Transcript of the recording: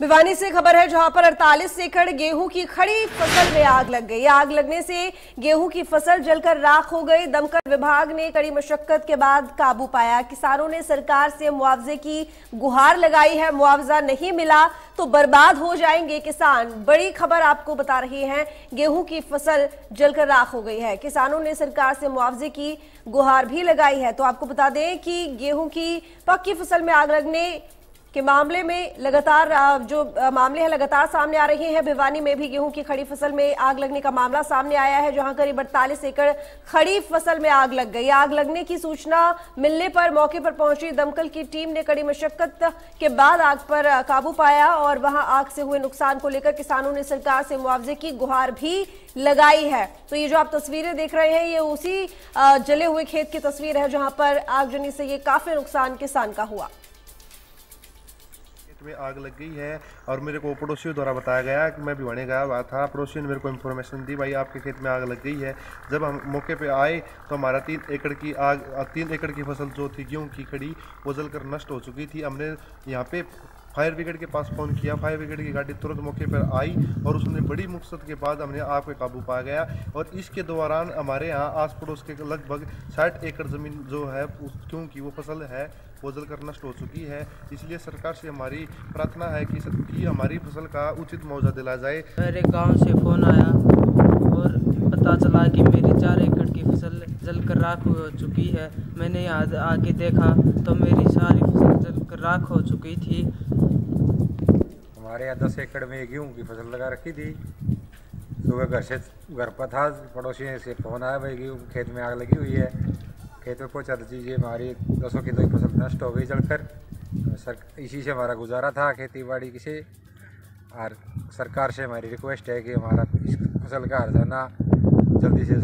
भिवानी से खबर है जहाँ पर 48 एकड़ गेहूँ की खड़ी फ़सल में आग लग गई। आग लगने से गेहूँ की फ़सल जलकर राख हो गई। दमकल विभाग ने कड़ी मशक्कत के बाद काबू पाया। किसानों ने सरकार से मुआवजे की गुहार लगाई है। मुआवजा नहीं मिला तो बर्बाद हो जाएँगे किसान। बड़ी खबर आपको बता रही है, गेहूँ की फ़सल जलकर राख हो गई है। किसानों ने सरकार से मुआवजे की गुहार भी लगाई है। तो आपको बता दें कि गेहूँ की पक्की फ़सल में आग लगने के मामले में लगातार जो मामले हैं लगातार सामने आ रहे हैं। भिवानी में भी गेहूँ की खड़ी फ़सल में आग लगने का मामला सामने आया है, जहाँ करीब अड़तालीस एकड़ खड़ी फ़सल में आग लग गई। आग लगने की सूचना मिलने पर, मौके पर पहुँची दमकल की टीम ने कड़ी मशक्कत के बाद आग पर काबू पाया और वहाँ आग से हुए नुकसान को लेकर किसानों ने सरकार से मुआवजे की गुहार भी लगाई है। तो ये जो आप तस्वीरें देख रहे हैं, ये उसी जले हुए खेत की तस्वीर है, जहाँ पर आगजनी से ये काफ़ी नुकसान किसान का हुआ। में आग लग गई है और मेरे को पड़ोसियों द्वारा बताया गया कि मैं भिवाने गया हुआ था। पड़ोसियों ने मेरे को इन्फॉर्मेशन दी, भाई, आपके खेत में आग लग गई है। जब हम मौके पर आए तो हमारा तीन एकड़ की आग, तीन एकड़ की फ़सल जो थी, गेहूँ की खड़ी, वो जलकर नष्ट हो चुकी थी। हमने यहाँ पे फायर ब्रिगेड के पास फ़ोन किया। फायर ब्रिगेड की गाड़ी तुरंत मौके पर आई और उसने बड़ी मुकसद के बाद हमने आग पे काबू पा गया और इसके दौरान हमारे यहाँ आस पड़ोस के लगभग साठ एकड़ ज़मीन जो है क्योंकि वो फ़सल है वो जलकर नष्ट हो चुकी है। इसलिए सरकार से हमारी प्रार्थना है कि, कि हमारी फ़सल का उचित मुआवजा दिला जाए। मेरे गाँव से फ़ोन आया और पता चला कि मेरी चार एकड़ की फ़सल जलकर राख हो चुकी है। मैंने यहाँ आके देखा तो मेरी सारी फ़सल राख हो चुकी थी। हमारे यहाँ दस एकड़ में गेहूँ की फ़सल लगा रखी थी। सुबह घर से, घर पर था, पड़ोसी से फ़ोन आया, भाई, गेहूँ खेत में आग लगी हुई है। खेत में पहुँचा तो चीज़ें, हमारी दसों किलो की फ़सल नष्ट हो गई जलकर। सर, इसी से हमारा गुजारा था, खेती बाड़ी से और सरकार से हमारी रिक्वेस्ट है कि हमारा इस फ़सल का हरजाना जल्दी से